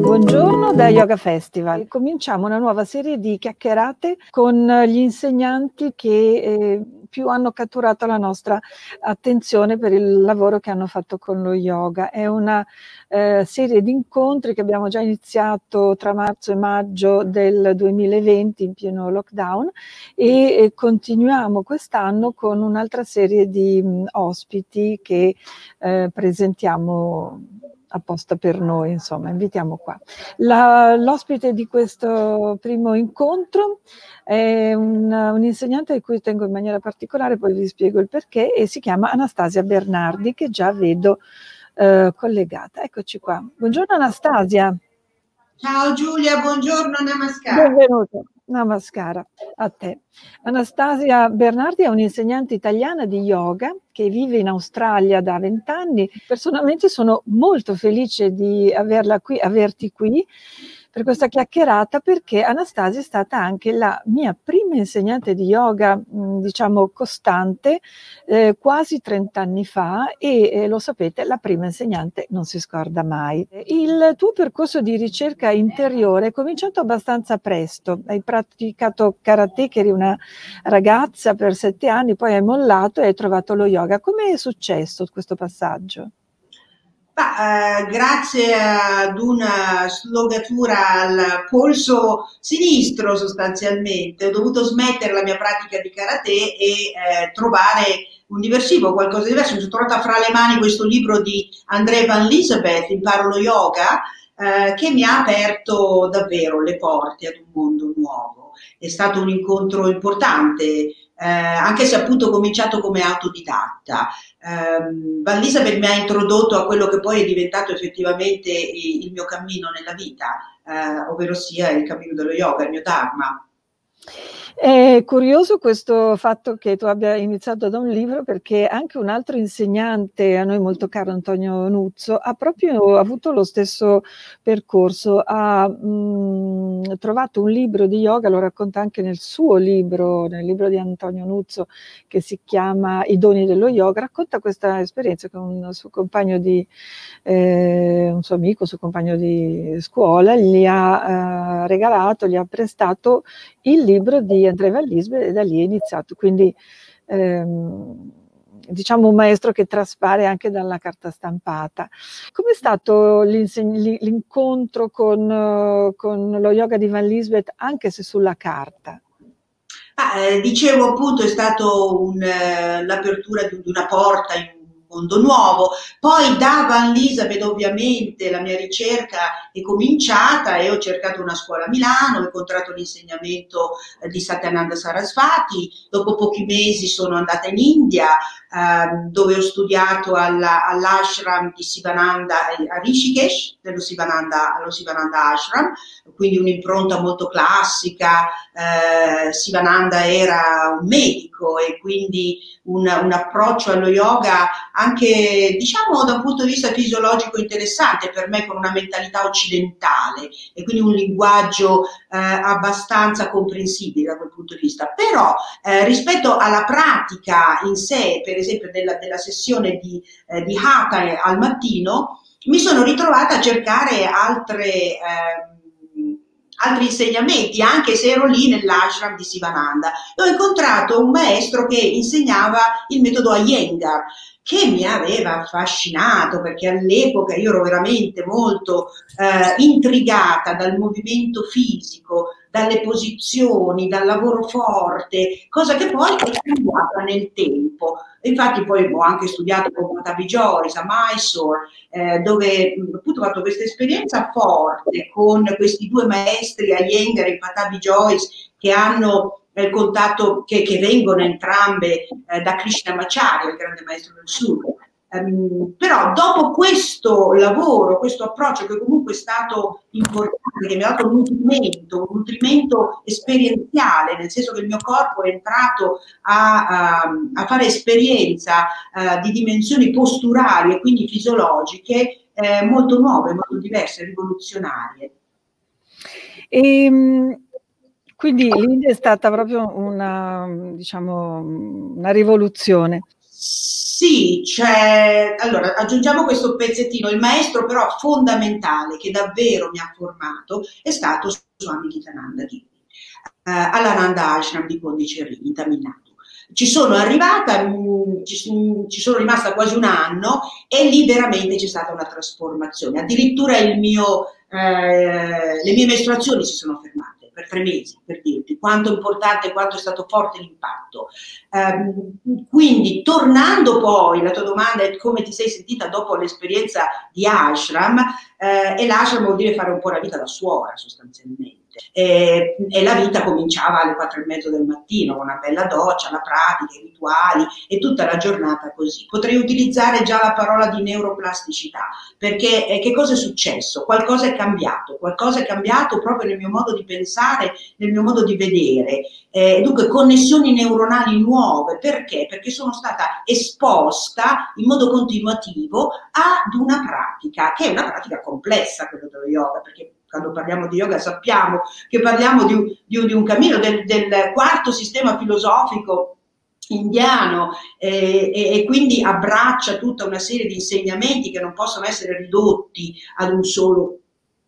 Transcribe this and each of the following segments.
Buongiorno da Yoga Festival. Cominciamo una nuova serie di chiacchierate con gli insegnanti che eh, più hanno catturato la nostra attenzione per il lavoro che hanno fatto con lo yoga. È una eh, serie di incontri che abbiamo già iniziato tra marzo e maggio del 2020 in pieno lockdown e, e continuiamo quest'anno con un'altra serie di mh, ospiti che eh, presentiamo apposta per noi, insomma, invitiamo qua. L'ospite di questo primo incontro è un, un, insegnante di cui tengo in maniera particolare, poi vi spiego il perché, e si chiama Anastasia Bernardi, che già vedo eh, collegata. Eccoci qua. Buongiorno Anastasia. Ciao Giulia, buongiorno Namaskar. Benvenuta. Namaskara a te. Anastasia Bernardi è un'insegnante italiana di yoga che vive in Australia da vent'anni. Personalmente sono molto felice di averla qui, averti qui per questa chiacchierata perché Anastasia è stata anche la mia prima insegnante di yoga, diciamo costante, eh, quasi 30 anni fa e eh, lo sapete, la prima insegnante non si scorda mai. Il tuo percorso di ricerca interiore è cominciato abbastanza presto, hai praticato karate che eri una ragazza per sette anni, poi hai mollato e hai trovato lo yoga. Come è successo questo passaggio? Ma, eh, grazie ad una slogatura al polso sinistro sostanzialmente, ho dovuto smettere la mia pratica di karate e eh, trovare un diversivo, qualcosa di diverso. Mi sono trovata fra le mani questo libro di Andrea Van Lisabeth, Imparo lo yoga, eh, che mi ha aperto davvero le porte ad un mondo nuovo. È stato un incontro importante, eh, anche se appunto ho cominciato come autodidatta. Eh, Van Elisabeth mi ha introdotto a quello che poi è diventato effettivamente il, mio cammino nella vita, eh, ovvero sia il cammino dello yoga, il mio dharma. È curioso questo fatto che tu abbia iniziato da un libro perché anche un altro insegnante, a noi molto caro Antonio Nuzzo, ha proprio avuto lo stesso percorso, ha mh, mm, trovato un libro di yoga, lo racconta anche nel suo libro, nel libro di Antonio Nuzzo che si chiama I doni dello yoga, racconta questa esperienza con un suo compagno di, eh, un suo amico, un suo compagno di scuola, gli ha eh, regalato, gli ha prestato il libro di Andrea Vallisbe e da lì è iniziato. Quindi ehm, diciamo un maestro che traspare anche dalla carta stampata. Com'è stato l'incontro con, con, lo yoga di Van Lisbeth, anche se sulla carta? Ah, eh, dicevo appunto è stato un, eh, l'apertura di, di, una porta in mondo nuovo. Poi da Van Lisabeth ovviamente la mia ricerca è cominciata e ho cercato una scuola a Milano, ho incontrato l'insegnamento eh, di Satyananda Sarasvati, dopo pochi mesi sono andata in India eh, dove ho studiato alla, all'ashram di Sivananda a Rishikesh, dello Sivananda, allo Sivananda Ashram, quindi un'impronta molto classica, eh, Sivananda era un medico e quindi un, un, approccio allo yoga anche diciamo da un punto di vista fisiologico interessante per me con una mentalità occidentale e quindi un linguaggio eh, abbastanza comprensibile da quel punto di vista. Però eh, rispetto alla pratica in sé, per esempio della, della sessione di, eh, di Hatha al mattino, mi sono ritrovata a cercare altre ehm, altri insegnamenti, anche se ero lì nell'ashram di Sivananda. ho incontrato un maestro che insegnava il metodo Iyengar, che mi aveva affascinato perché all'epoca io ero veramente molto eh, intrigata dal movimento fisico, dalle posizioni, dal lavoro forte, cosa che poi è cambiata nel tempo. Infatti poi ho anche studiato con Patabi Joyce a Mysore, eh, dove appunto ho fatto questa esperienza forte con questi due maestri, Iyengar e Patabi Joyce, che hanno il contatto che, che vengono entrambe eh, da Krishnamacharya, il grande maestro del sud. Um, però dopo questo lavoro, questo approccio che comunque è stato importante, che mi ha dato un nutrimento, un nutrimento esperienziale, nel senso che il mio corpo è entrato a, a, a fare esperienza uh, di dimensioni posturali e quindi fisiologiche eh, molto nuove, molto diverse, rivoluzionarie. E, ehm, quindi l'India è stata proprio una, diciamo, una rivoluzione. Sì, c'è. Allora, aggiungiamo questo pezzettino. Il maestro, però, fondamentale che davvero mi ha formato è stato Swami Gitananda Giri, eh, all'Ananda Ashram di Pondicherry, in Tamil Nadu. Ci sono arrivata, mh, ci, ci, sono rimasta quasi un anno e lì veramente c'è stata una trasformazione. Addirittura mio, eh, le mie mestruazioni si sono fermate per tre mesi, per dirti quanto importante, quanto è stato forte l'impatto. Um, quindi, tornando poi, la tua domanda è come ti sei sentita dopo l'esperienza di ashram, eh, e l'ashram vuol dire fare un po' la vita da suora sostanzialmente. E, e, la vita cominciava alle quattro e mezzo del mattino, una bella doccia, la pratica, i rituali e tutta la giornata così. Potrei utilizzare già la parola di neuroplasticità, perché eh, che cosa è successo? Qualcosa è cambiato, qualcosa è cambiato proprio nel mio modo di pensare, nel mio modo di vedere. Eh, dunque, connessioni neuronali nuove, perché? Perché sono stata esposta in modo continuativo ad una pratica, che è una pratica complessa, quello dello yoga, perché quando parliamo di yoga sappiamo che parliamo di un, di un cammino del, del, quarto sistema filosofico indiano eh, e, e, quindi abbraccia tutta una serie di insegnamenti che non possono essere ridotti ad, un solo,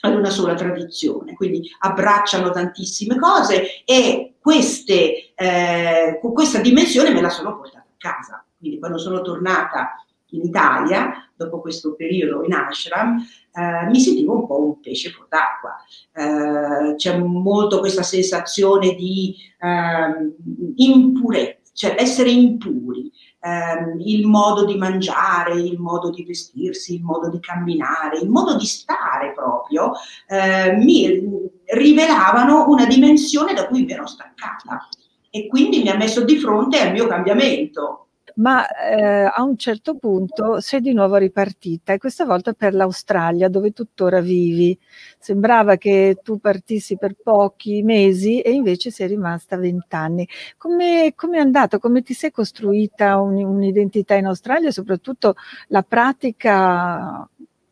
ad una sola tradizione, quindi abbracciano tantissime cose e queste, eh, questa dimensione me la sono portata a casa. Quindi quando sono tornata in Italia, dopo questo periodo in ashram, eh, mi sentivo un po' un pesce fuor d'acqua. Eh, c'è molto questa sensazione di eh, impurezza, cioè essere impuri. Ehm, il modo di mangiare, il modo di vestirsi, il modo di camminare, il modo di stare proprio, eh, mi rivelavano una dimensione da cui mi ero staccata e quindi mi ha messo di fronte al mio cambiamento ma eh, a un certo punto sei di nuovo ripartita e questa volta per l'Australia dove tuttora vivi. Sembrava che tu partissi per pochi mesi e invece sei rimasta vent'anni. Come, è andato? Come ti sei costruita un, un'identità in Australia e soprattutto la pratica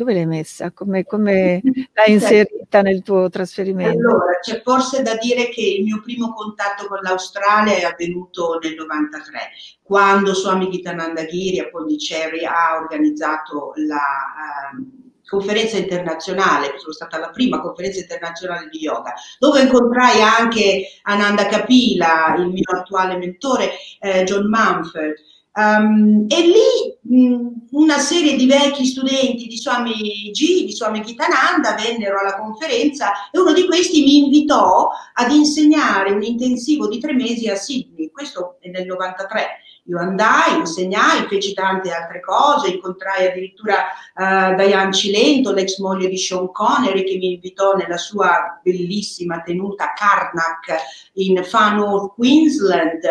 dove l'hai messa? Come, come l'hai inserita nel tuo trasferimento? Allora, c'è forse da dire che il mio primo contatto con l'Australia è avvenuto nel 93, quando Swami Gitananda Giri a Pondicherry ha organizzato la... Um, conferenza internazionale, sono stata la prima conferenza internazionale di yoga, dove incontrai anche Ananda Kapila, il mio attuale mentore, eh, John Mumford, Um, e lì mh, una serie di vecchi studenti di Swami G, di Swami Kitananda, vennero alla conferenza e uno di questi mi invitò ad insegnare un intensivo di tre mesi a Sydney, questo è nel 93. Io andai, insegnai, feci tante altre cose, incontrai addirittura uh, Diane Cilento, l'ex moglie di Sean Connery, che mi invitò nella sua bellissima tenuta Karnak in Far North Queensland,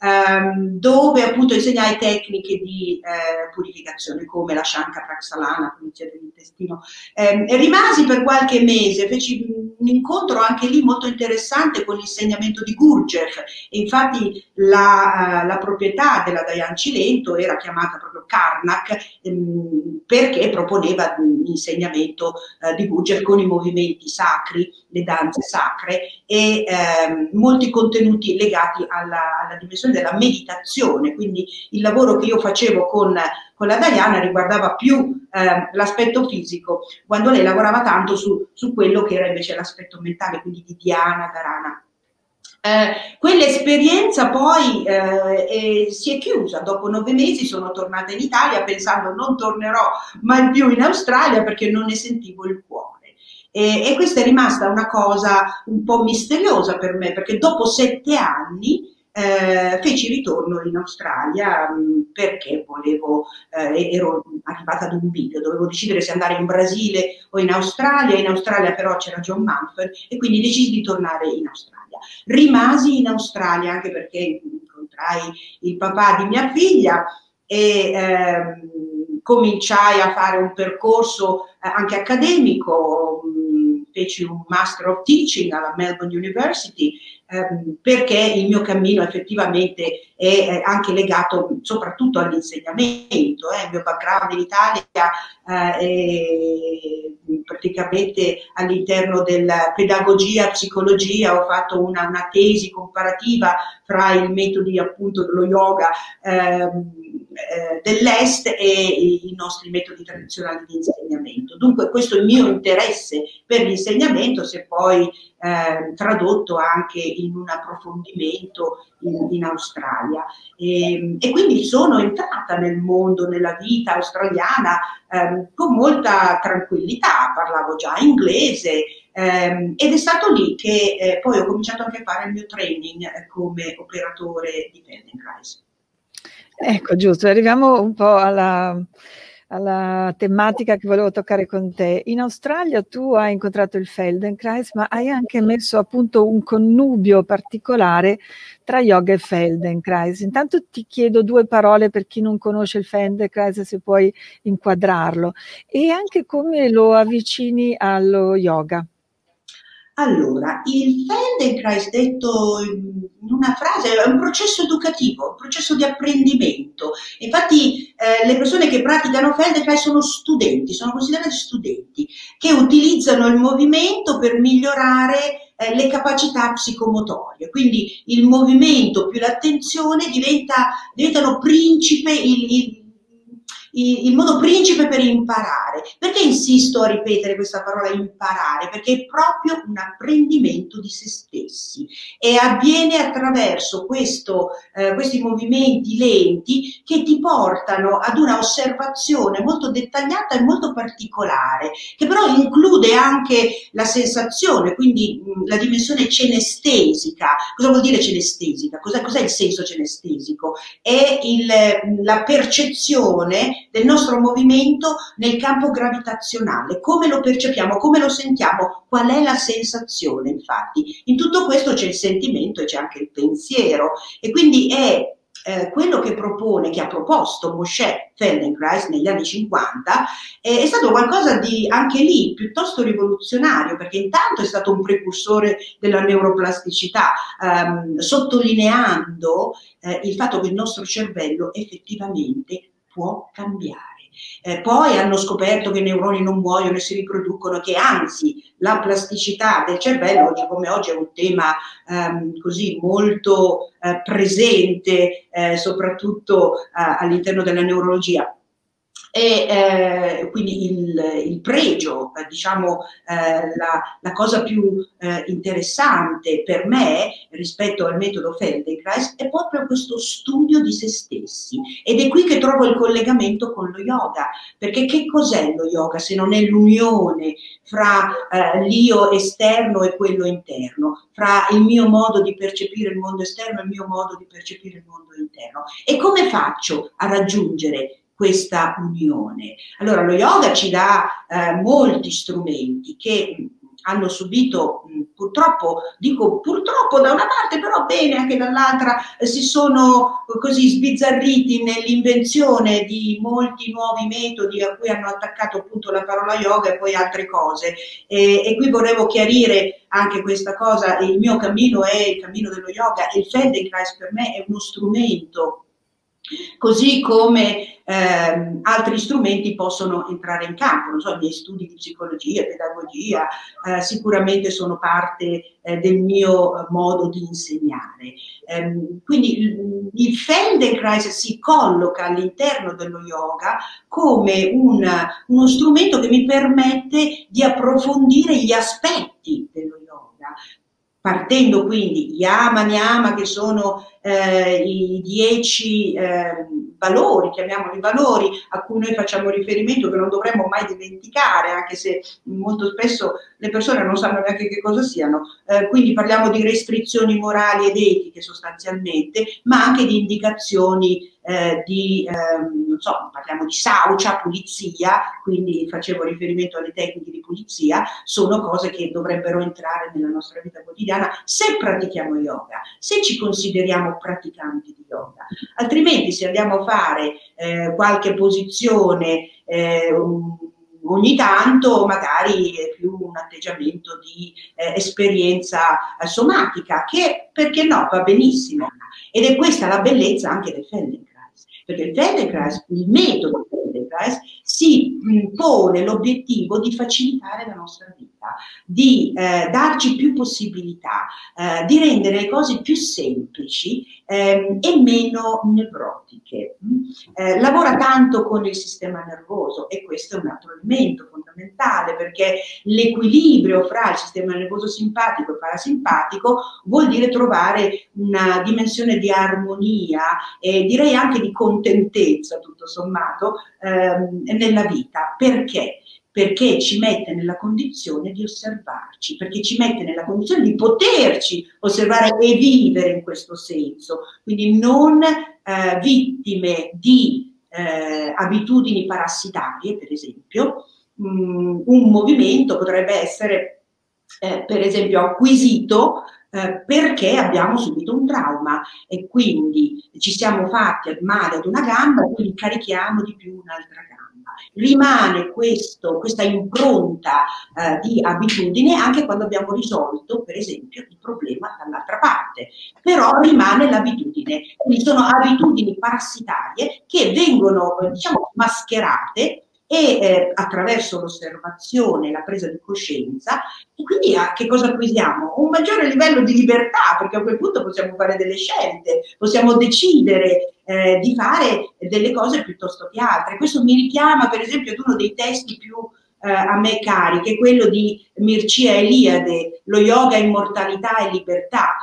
um, dove appunto insegnai tecniche di eh, purificazione come la Shanka Praxalana, pulizia dell'intestino. Eh, rimasi per qualche mese, feci un incontro anche lì molto interessante con l'insegnamento di Gurdjieff e infatti la, uh, la proprietà della Diane Cilento era chiamata proprio Karnak ehm, perché proponeva l'insegnamento eh, di Gurdjieff con i movimenti sacri, le danze sacre e ehm, molti contenuti legati alla, alla, dimensione della meditazione, quindi il lavoro che io facevo con, con la Diana riguardava più eh, l'aspetto fisico, quando lei lavorava tanto su, su quello che era invece l'aspetto mentale, quindi di Diana, Dharana eh, quell'esperienza poi eh, è, si è chiusa, dopo nove mesi sono tornata in Italia pensando non tornerò mai più in Australia perché non ne sentivo il cuore. E, e questa è rimasta una cosa un po' misteriosa per me perché dopo sette anni eh, feci ritorno in Australia mh, mm, perché volevo, eh, ero arrivata ad un video, dovevo decidere se andare in Brasile o in Australia, in Australia però c'era John Mumford e quindi decisi di tornare in Australia. Rimasi in Australia anche perché incontrai il papà di mia figlia e ehm, cominciai a fare un percorso eh, anche accademico, mh, feci un Master of Teaching alla Melbourne University perché il mio cammino effettivamente è anche legato soprattutto all'insegnamento. Eh. Il mio background in Italia eh, è praticamente all'interno della pedagogia, psicologia, ho fatto una, una tesi comparativa fra i metodi appunto dello yoga ehm, eh, dell'Est e i nostri metodi tradizionali di insegnamento. Dunque questo è il mio interesse per l'insegnamento, se poi eh, tradotto anche in un approfondimento in, in Australia. E, e, quindi sono entrata nel mondo, nella vita australiana eh, con molta tranquillità, parlavo già inglese ehm, ed è stato lì che eh, poi ho cominciato anche a fare il mio training eh, come operatore di Feldenkrais. Ecco, giusto, arriviamo un po' alla, alla tematica che volevo toccare con te. In Australia tu hai incontrato il Feldenkrais, ma hai anche messo a punto un connubio particolare tra yoga e Feldenkrais. Intanto ti chiedo due parole per chi non conosce il Feldenkrais, se puoi inquadrarlo, e anche come lo avvicini allo yoga. Allora, il Feldenkrais, detto in una frase, è un processo educativo, un processo di apprendimento. Infatti eh, le persone che praticano Feldenkrais sono studenti, sono considerati studenti, che utilizzano il movimento per migliorare eh, le capacità psicomotorie. Quindi il movimento più l'attenzione diventa, diventano principe, il, il il modo principe per imparare. Perché insisto a ripetere questa parola imparare? Perché è proprio un apprendimento di se stessi e avviene attraverso questo, eh, questi movimenti lenti che ti portano ad una osservazione molto dettagliata e molto particolare, che però include anche la sensazione, quindi mh, la dimensione cenestesica. Cosa vuol dire cenestesica? Cos'è, cos'è il senso cenestesico? È il, la percezione del nostro movimento nel campo gravitazionale, come lo percepiamo, come lo sentiamo, qual è la sensazione infatti. In tutto questo c'è il sentimento e c'è anche il pensiero e quindi è eh, quello che propone, che ha proposto Moshe Feldenkrais negli anni 50, eh, è stato qualcosa di anche lì piuttosto rivoluzionario, perché intanto è stato un precursore della neuroplasticità, ehm, sottolineando eh, il fatto che il nostro cervello effettivamente può cambiare. Eh, poi hanno scoperto che i neuroni non muoiono e si riproducono, che anzi la plasticità del cervello, oggi come oggi è un tema ehm, così molto eh, presente, eh, soprattutto eh, all'interno della neurologia, e eh, quindi il, il pregio, eh, diciamo eh, la, la, cosa più eh, interessante per me rispetto al metodo Feldenkrais è proprio questo studio di se stessi ed è qui che trovo il collegamento con lo yoga, perché che cos'è lo yoga se non è l'unione fra eh, l'io esterno e quello interno, fra il mio modo di percepire il mondo esterno e il mio modo di percepire il mondo interno. E come faccio a raggiungere questa unione. Allora lo yoga ci dà eh, molti strumenti che hanno subito purtroppo, dico purtroppo da una parte, però bene anche dall'altra, eh, si sono così sbizzarriti nell'invenzione di molti nuovi metodi a cui hanno attaccato appunto la parola yoga e poi altre cose. E, e qui volevo chiarire anche questa cosa, il mio cammino è il cammino dello yoga il Feldenkrais per me è uno strumento così come eh, altri strumenti possono entrare in campo, non so, i miei studi di psicologia, pedagogia, eh, sicuramente sono parte eh, del mio modo di insegnare. Ehm, quindi il, il Feldenkrais si colloca all'interno dello yoga come un, uno strumento che mi permette di approfondire gli aspetti dello yoga, partendo quindi yama, niyama, che sono eh, i dieci eh, valori, chiamiamoli valori, a cui noi facciamo riferimento, che non dovremmo mai dimenticare, anche se molto spesso le persone non sanno neanche che cosa siano. Eh, quindi parliamo di restrizioni morali ed etiche sostanzialmente, ma anche di indicazioni eh, di, ehm, non so, parliamo di saucia, pulizia, quindi facevo riferimento alle tecniche di pulizia, sono cose che dovrebbero entrare nella nostra vita quotidiana se pratichiamo yoga, se ci consideriamo praticanti di yoga. Altrimenti se andiamo a fare eh, qualche posizione eh, ogni tanto magari è più un atteggiamento di eh, esperienza eh, somatica che perché no va benissimo ed è questa la bellezza anche del Feldenkrais perché il Feldenkrais il metodo Enterprise si pone l'obiettivo di facilitare la nostra vita, di eh, darci più possibilità, eh, di rendere le cose più semplici eh, e meno nevrotiche. Eh, lavora tanto con il sistema nervoso e questo è un altro elemento fondamentale perché l'equilibrio fra il sistema nervoso simpatico e parasimpatico vuol dire trovare una dimensione di armonia e direi anche di contentezza tutto sommato ehm, nella vita. Perché? perché ci mette nella condizione di osservarci, perché ci mette nella condizione di poterci osservare e vivere in questo senso, quindi non eh, vittime di eh, abitudini parassitarie, per esempio, mh, mm, un movimento potrebbe essere, eh, per esempio, acquisito eh, perché abbiamo subito un trauma e quindi ci siamo fatti male ad una gamba quindi carichiamo di più un'altra gamba rimane questo, questa impronta eh, di abitudine anche quando abbiamo risolto, per esempio, il problema dall'altra parte. Però rimane l'abitudine. Quindi sono abitudini parassitarie che vengono, diciamo, mascherate e eh, attraverso l'osservazione, la presa di coscienza, e quindi a che cosa acquisiamo? Un maggiore livello di libertà, perché a quel punto possiamo fare delle scelte, possiamo decidere eh, di fare delle cose piuttosto che altre. Questo mi richiama per esempio ad uno dei testi più eh, a me cari, che è quello di Mircea Eliade, lo yoga, immortalità e libertà,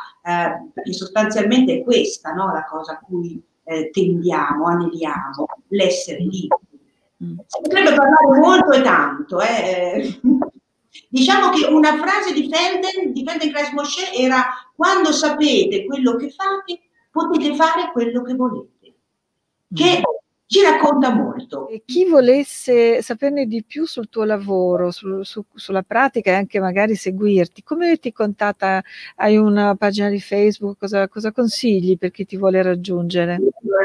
perché sostanzialmente è questa no, la cosa a cui eh, tendiamo, aneliamo, l'essere liberi. Mm. Si potrebbe parlare molto e tanto. Eh. Diciamo che una frase di Felden, di Feldenkrais Moshe era quando sapete quello che fate, potete fare quello che volete. Che mm ci racconta molto. E chi volesse saperne di più sul tuo lavoro, su, su, sulla pratica e anche magari seguirti, come ti contatta? Hai una pagina di Facebook? Cosa, cosa consigli per chi ti vuole raggiungere?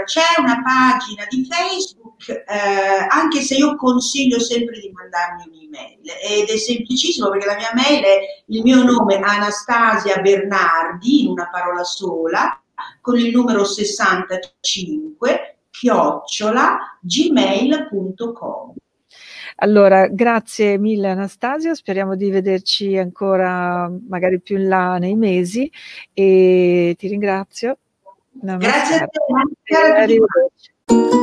C'è una pagina di Facebook, eh, anche se io consiglio sempre di mandarmi un'email ed è semplicissimo perché la mia mail è il mio nome Anastasia Bernardi in una parola sola con il numero 65 chiocciola gmail.com. Allora, grazie mille Anastasia, speriamo di vederci ancora magari più in là nei mesi e ti ringrazio. Namaste. Grazie a te. Arrivederci.